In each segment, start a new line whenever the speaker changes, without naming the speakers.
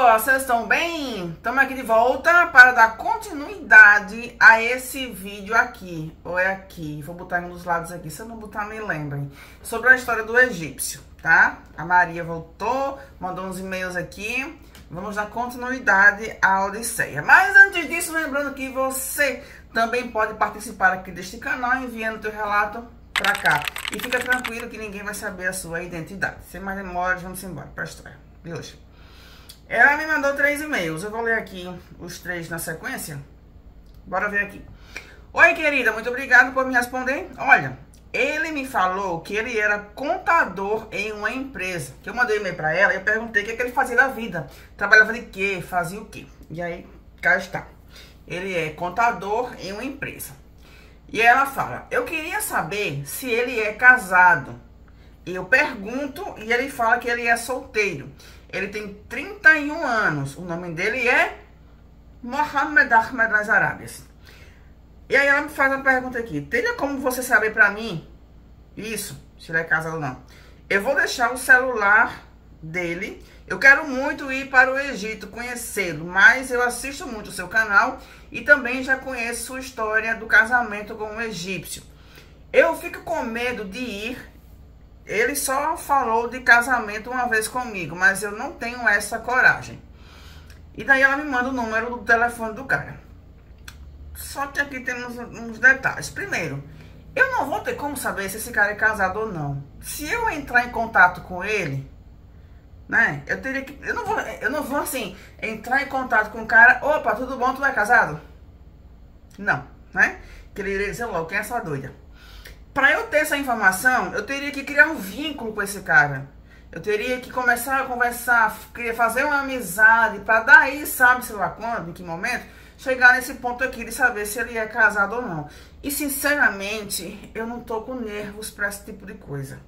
pessoas, vocês estão bem? Estamos aqui de volta para dar continuidade a esse vídeo aqui, ou é aqui, vou botar dos lados aqui, se eu não botar me lembrem, sobre a história do egípcio, tá? A Maria voltou, mandou uns e-mails aqui, vamos dar continuidade à Odisseia. Mas antes disso, lembrando que você também pode participar aqui deste canal enviando seu relato para cá. E fica tranquilo que ninguém vai saber a sua identidade. Sem mais demora, vamos embora para a história de hoje. Ela me mandou três e-mails. Eu vou ler aqui os três na sequência. Bora ver aqui. Oi, querida, muito obrigado por me responder. Olha, ele me falou que ele era contador em uma empresa. Que eu mandei e-mail para ela e eu perguntei o que, é que ele fazia da vida. Trabalhava de quê? Fazia o quê? E aí, cá está. Ele é contador em uma empresa. E ela fala: Eu queria saber se ele é casado. Eu pergunto e ele fala que ele é solteiro. Ele tem 31 anos. O nome dele é Mohamed Ahmed das Arábias. E aí ela me faz uma pergunta aqui. Teria como você saber para mim isso, se ele é casado ou não? Eu vou deixar o celular dele. Eu quero muito ir para o Egito, conhecê-lo, mas eu assisto muito o seu canal e também já conheço sua história do casamento com um egípcio. Eu fico com medo de ir ele só falou de casamento uma vez comigo, mas eu não tenho essa coragem. E daí ela me manda o número do telefone do cara. Só que aqui temos uns detalhes. Primeiro, eu não vou ter como saber se esse cara é casado ou não. Se eu entrar em contato com ele, né? Eu teria que. Eu não vou, eu não vou assim, entrar em contato com o cara. Opa, tudo bom? Tu é casado? Não, né? Queria dizer logo, quem é essa doida? Para eu ter essa informação, eu teria que criar um vínculo com esse cara. Eu teria que começar a conversar, fazer uma amizade, para daí, sabe, sei lá quando, em que momento, chegar nesse ponto aqui de saber se ele é casado ou não. E sinceramente, eu não tô com nervos para esse tipo de coisa,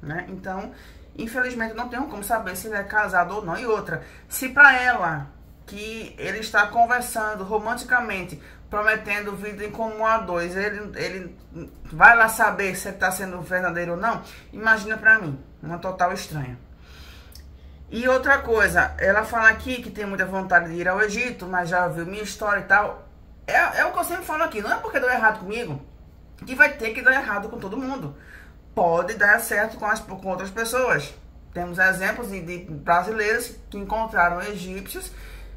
né? Então, infelizmente, não tenho como saber se ele é casado ou não. E outra, se para ela que ele está conversando romanticamente prometendo vida em comum a dois, ele, ele vai lá saber se está sendo verdadeiro ou não? Imagina para mim, uma total estranha. E outra coisa, ela fala aqui que tem muita vontade de ir ao Egito, mas já viu minha história e tal. É, é o que eu sempre falo aqui, não é porque deu errado comigo que vai ter que dar errado com todo mundo. Pode dar certo com, as, com outras pessoas. Temos exemplos de, de brasileiros que encontraram egípcios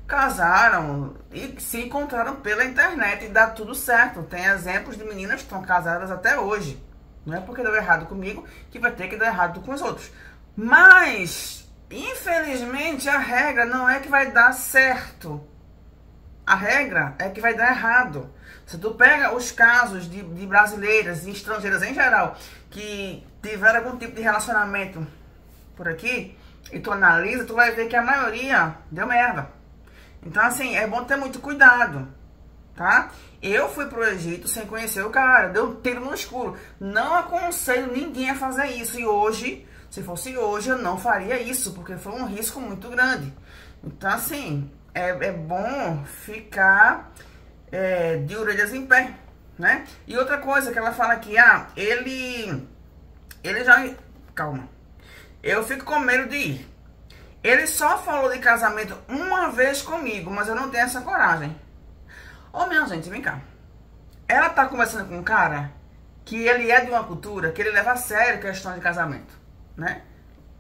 casaram e se encontraram pela internet e dá tudo certo. Tem exemplos de meninas que estão casadas até hoje. Não é porque deu errado comigo que vai ter que dar errado com os outros. Mas, infelizmente, a regra não é que vai dar certo. A regra é que vai dar errado. Se tu pega os casos de, de brasileiras e estrangeiras em geral que tiveram algum tipo de relacionamento por aqui, e tu analisa, tu vai ver que a maioria deu merda. Então, assim, é bom ter muito cuidado, tá? Eu fui pro Egito sem conhecer o cara, deu um tiro no escuro. Não aconselho ninguém a fazer isso. E hoje, se fosse hoje, eu não faria isso, porque foi um risco muito grande. Então, assim, é, é bom ficar é, de orelhas em pé, né? E outra coisa que ela fala aqui, ah, ele. Ele já. Calma. Eu fico com medo de ir. Ele só falou de casamento uma vez comigo, mas eu não tenho essa coragem. Ô, minha gente, vem cá. Ela tá conversando com um cara que ele é de uma cultura que ele leva a sério questão de casamento, né?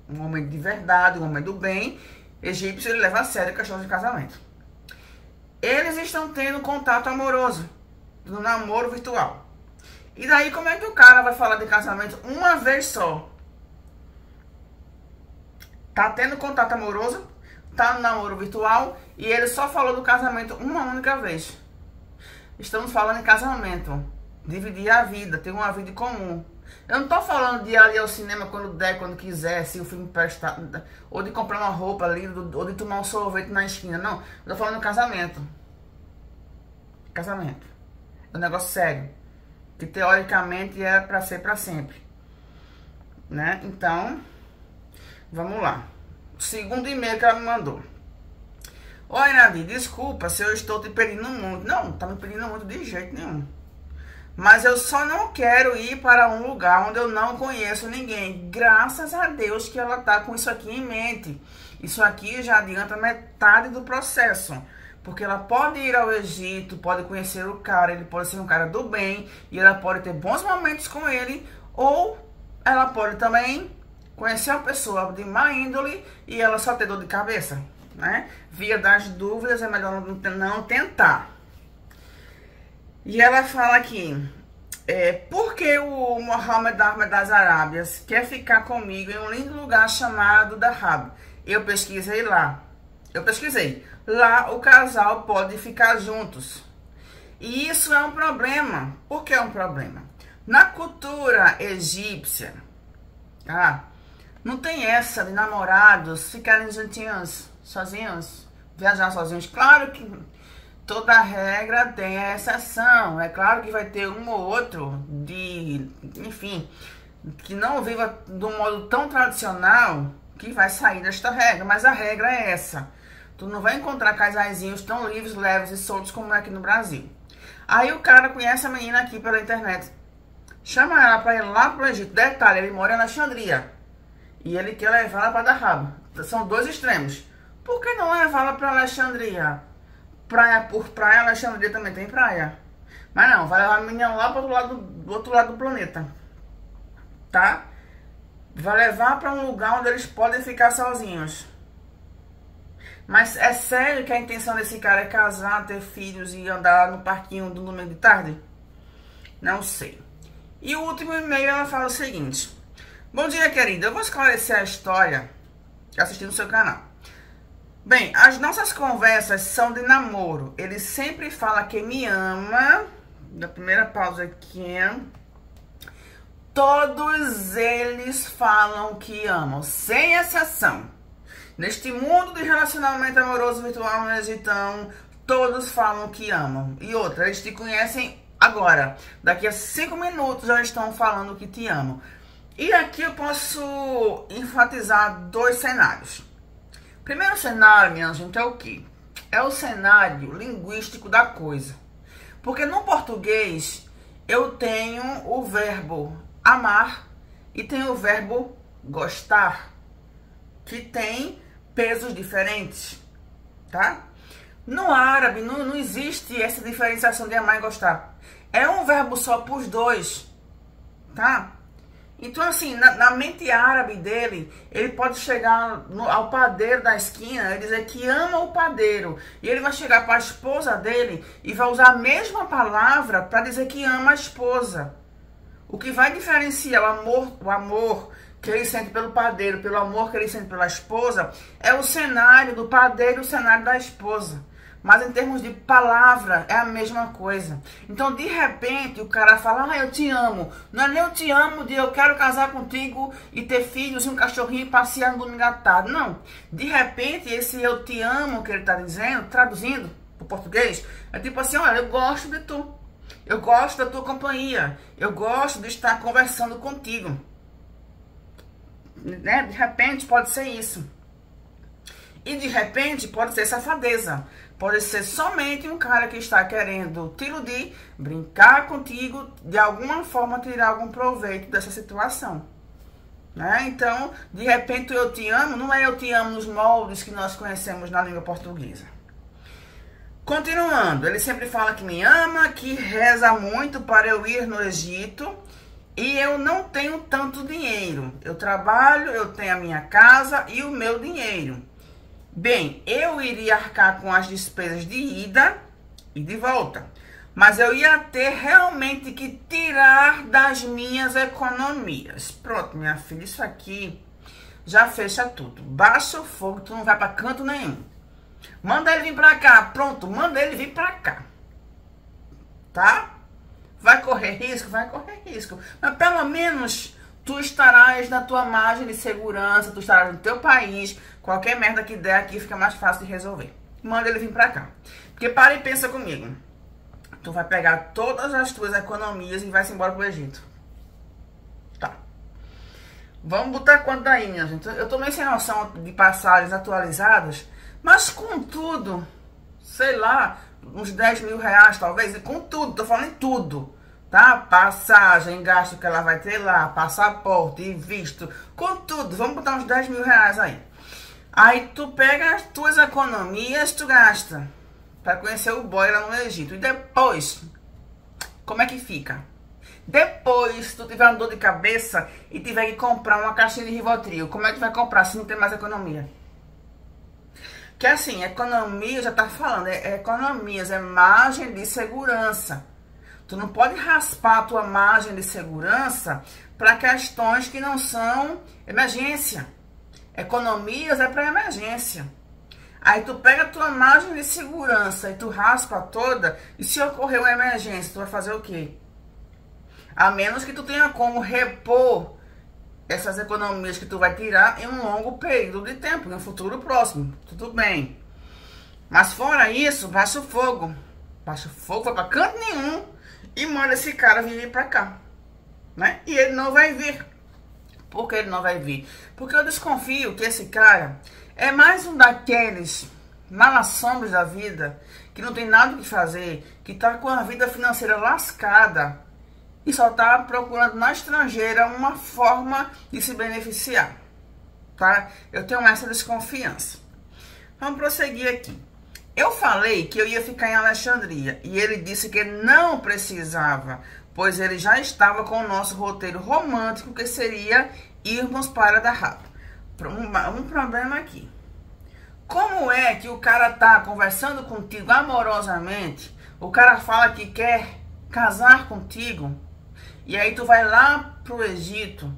Um homem de verdade, um homem do bem, egípcio, ele leva a sério questão de casamento. Eles estão tendo contato amoroso, no namoro virtual. E daí, como é que o cara vai falar de casamento uma vez só? Tá tendo contato amoroso, tá no namoro virtual e ele só falou do casamento uma única vez. Estamos falando em casamento, dividir a vida, ter uma vida comum. Eu não tô falando de ir ali ao cinema quando der, quando quiser, se o filme prestar, ou de comprar uma roupa ali, ou de tomar um sorvete na esquina, não. Eu tô falando de casamento. Casamento. É um negócio sério. Que teoricamente é para ser para sempre. Né? Então, Vamos lá. Segundo e-mail que ela me mandou. Oi, Nadir, desculpa se eu estou te pedindo muito. Não, não tá me pedindo muito de jeito nenhum. Mas eu só não quero ir para um lugar onde eu não conheço ninguém. Graças a Deus que ela tá com isso aqui em mente. Isso aqui já adianta metade do processo. Porque ela pode ir ao Egito, pode conhecer o cara, ele pode ser um cara do bem, e ela pode ter bons momentos com ele, ou ela pode também conhecer uma pessoa de má índole e ela só ter dor de cabeça, né? Via das dúvidas, é melhor não tentar. E ela fala aqui, é, por que o Mohammed Ahmed das Arábias quer ficar comigo em um lindo lugar chamado Dahab? Eu pesquisei lá. Eu pesquisei. Lá o casal pode ficar juntos. E isso é um problema. Por que é um problema? Na cultura egípcia, tá? Não tem essa de namorados ficarem juntinhos, sozinhos, viajar sozinhos. Claro que toda regra tem a exceção. É claro que vai ter um ou outro de, enfim, que não viva de um modo tão tradicional que vai sair desta regra. Mas a regra é essa. Tu não vai encontrar casaizinhos tão livres, leves e soltos como é aqui no Brasil. Aí o cara conhece a menina aqui pela internet. Chama ela para ir lá pro Egito. Detalhe, ele mora na Alexandria. E ele quer levá-la para Dahab. São dois extremos. Por que não levá-la para Alexandria? Praia por praia, Alexandria também tem praia. Mas não, vai levar a menina lá para outro lado, do outro lado do planeta. Tá? Vai levar para um lugar onde eles podem ficar sozinhos. Mas é sério que a intenção desse cara é casar, ter filhos e andar no parquinho do domingo de tarde? Não sei. E o último e-mail ela fala o seguinte: Bom dia, querida. Eu vou esclarecer a história que assisti no seu canal. Bem, as nossas conversas são de namoro. Ele sempre fala que me ama. Da primeira pausa aqui. Todos eles falam que amam, sem exceção. Neste mundo de relacionamento amoroso virtual no Egitão, todos falam que amam. E outra, eles te conhecem agora. Daqui a cinco minutos já estão falando que te amam. E aqui eu posso enfatizar dois cenários. Primeiro cenário, minha gente, é o que? É o cenário linguístico da coisa. Porque no português eu tenho o verbo amar e tenho o verbo gostar, que tem pesos diferentes, tá? No árabe não, não existe essa diferenciação de amar e gostar. É um verbo só para os dois, tá? Então, assim, na, na, mente árabe dele, ele pode chegar no, ao padeiro da esquina e dizer que ama o padeiro. E ele vai chegar para a esposa dele e vai usar a mesma palavra para dizer que ama a esposa. O que vai diferenciar o amor, o amor que ele sente pelo padeiro, pelo amor que ele sente pela esposa, é o cenário do padeiro e o cenário da esposa. Mas em termos de palavra, é a mesma coisa. Então, de repente, o cara fala, ah, eu te amo. Não é nem eu te amo de eu quero casar contigo e ter filhos e um cachorrinho passear no à tarde. Não. De repente, esse eu te amo que ele está dizendo, traduzindo para o português, é tipo assim, olha, eu gosto de tu. Eu gosto da tua companhia. Eu gosto de estar conversando contigo. Né? De repente, pode ser isso. E de repente, pode ser safadeza. Pode ser somente um cara que está querendo te iludir, brincar contigo, de alguma forma tirar algum proveito dessa situação. Né? Então, de repente, eu te amo, não é eu te amo nos moldes que nós conhecemos na língua portuguesa. Continuando, ele sempre fala que me ama, que reza muito para eu ir no Egito e eu não tenho tanto dinheiro. Eu trabalho, eu tenho a minha casa e o meu dinheiro. Bem, eu iria arcar com as despesas de ida e de volta. Mas eu ia ter realmente que tirar das minhas economias. Pronto, minha filha, isso aqui já fecha tudo. Baixa o fogo, tu não vai para canto nenhum. Manda ele vir para cá. Pronto, manda ele vir para cá. Tá? Vai correr risco? Vai correr risco. Mas pelo menos tu estarás na tua margem de segurança, tu estarás no teu país, qualquer merda que der aqui fica mais fácil de resolver. Manda ele vir pra cá. Porque para e pensa comigo. Tu vai pegar todas as tuas economias e vai se embora pro Egito. Tá. Vamos botar quanto daí, minha gente? Eu tô meio sem noção de passagens atualizadas, mas com tudo, sei lá, uns 10 mil reais talvez, e com tudo, tô falando em tudo tá? Passagem, gasto que ela vai ter lá, passaporte, visto, com tudo. Vamos botar uns 10 mil reais aí. Aí tu pega as tuas economias, tu gasta para conhecer o boy lá no Egito. E depois, como é que fica? Depois, tu tiver uma dor de cabeça e tiver que comprar uma caixinha de Rivotril, como é que vai comprar se não tem mais economia? Que assim, economia, já tá falando, é, é economias, é margem de segurança. Tu não pode raspar a tua margem de segurança para questões que não são emergência. Economias é para emergência. Aí tu pega a tua margem de segurança e tu raspa toda, e se ocorrer uma emergência, tu vai fazer o quê? A menos que tu tenha como repor essas economias que tu vai tirar em um longo período de tempo, em um futuro próximo. Tudo bem. Mas fora isso, baixa o fogo. Baixa o fogo, vai pra canto nenhum e manda esse cara vir pra cá. Né? E ele não vai vir. Por que ele não vai vir? Porque eu desconfio que esse cara é mais um daqueles malassombros da vida, que não tem nada que fazer, que tá com a vida financeira lascada e só tá procurando na estrangeira uma forma de se beneficiar. Tá? Eu tenho essa desconfiança. Vamos prosseguir aqui. Eu falei que eu ia ficar em Alexandria e ele disse que não precisava, pois ele já estava com o nosso roteiro romântico, que seria irmos para Dahab. Um, um problema aqui. Como é que o cara tá conversando contigo amorosamente, o cara fala que quer casar contigo, e aí tu vai lá pro Egito,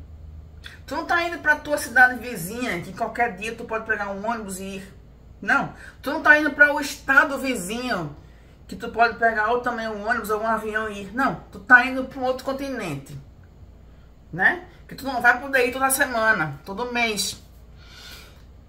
tu não tá indo pra tua cidade vizinha, que qualquer dia tu pode pegar um ônibus e ir. Não, tu não tá indo para o estado vizinho, que tu pode pegar ou também um ônibus ou um avião e ir. Não, tu tá indo para um outro continente, né? Que tu não vai poder ir toda semana, todo mês.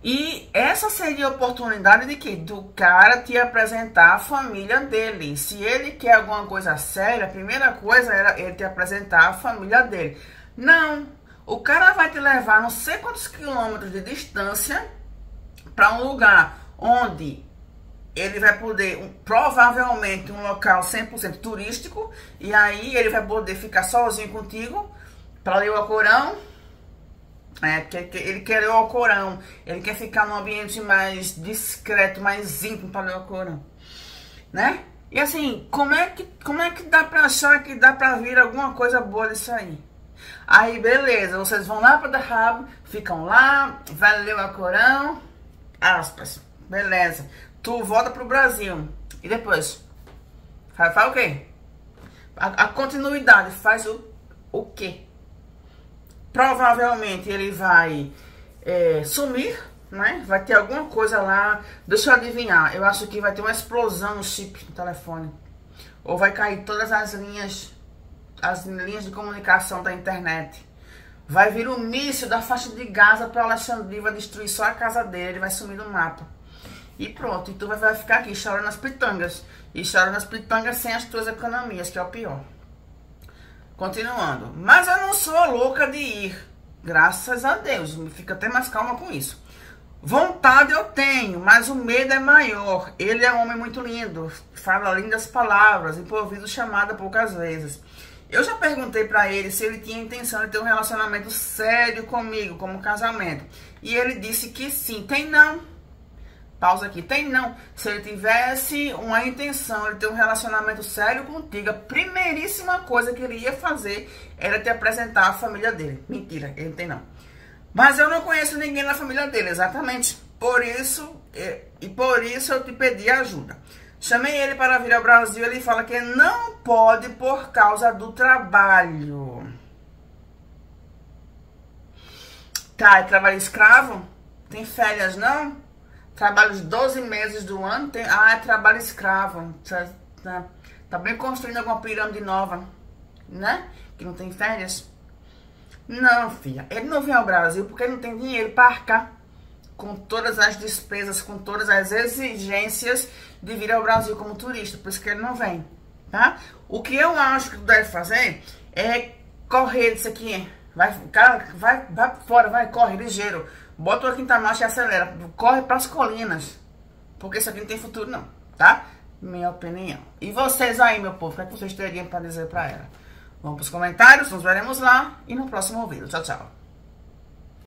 E essa seria a oportunidade de que do cara te apresentar a família dele. Se ele quer alguma coisa séria, a primeira coisa era ele te apresentar a família dele. Não, o cara vai te levar não sei quantos quilômetros de distância para um lugar onde ele vai poder, um, provavelmente, um local 100% turístico, e aí ele vai poder ficar sozinho contigo para ler o Alcorão. É, porque ele quer ler o Alcorão, ele quer ficar num ambiente mais discreto, mais íntimo para ler o Alcorão, né? E assim, como é que, como é que dá para achar que dá para vir alguma coisa boa disso aí? Aí, beleza, vocês vão lá para Dahab, ficam lá, vai ler o Alcorão, aspas, beleza. Tu volta pro Brasil. E depois? Faz, faz o quê? A, a, continuidade faz o, o quê? Provavelmente ele vai é, sumir, né? Vai ter alguma coisa lá. Deixa eu adivinhar. Eu acho que vai ter uma explosão no chip do telefone. Ou vai cair todas as linhas, as linhas de comunicação da internet. Vai vir o míssil da faixa de Gaza para Alexandria, vai destruir só a casa dele, vai sumir do mapa. E pronto, e tu vai ficar aqui chorando nas pitangas. E chorando nas pitangas sem as tuas economias, que é o pior. Continuando. Mas eu não sou louca de ir. Graças a Deus. Fica até mais calma com isso. Vontade eu tenho, mas o medo é maior. Ele é um homem muito lindo. Fala lindas palavras, improviso chamada poucas vezes. Eu já perguntei para ele se ele tinha intenção de ter um relacionamento sério comigo, como casamento. E ele disse que sim. Tem não. Pausa aqui. Tem não. Se ele tivesse uma intenção de ter um relacionamento sério contigo, a primeiríssima coisa que ele ia fazer era te apresentar a família dele. Mentira, ele não tem não. Mas eu não conheço ninguém na família dele, exatamente. Por isso, e por isso eu te pedi ajuda. Chamei ele para vir ao Brasil, ele fala que não pode por causa do trabalho. Tá, é trabalho escravo? Tem férias, não? Trabalho os 12 meses do ano? Tem... Ah, é trabalho escravo. Tá, tá, tá bem construindo alguma pirâmide nova, né? Que não tem férias? Não, filha. Ele não vem ao Brasil porque ele não tem dinheiro para arcar com todas as despesas, com todas as exigências de vir ao Brasil como turista, por isso que ele não vem, tá? O que eu acho que tu deve fazer é correr disso aqui, vai, cara, vai, vai fora, vai, corre, ligeiro, bota o quinta marcha e acelera, corre para as colinas, porque isso aqui não tem futuro não, tá? Minha opinião. E vocês aí, meu povo, o que, é que vocês teriam para dizer para ela? Vamos para os comentários, nos veremos lá e no próximo vídeo. Tchau, tchau.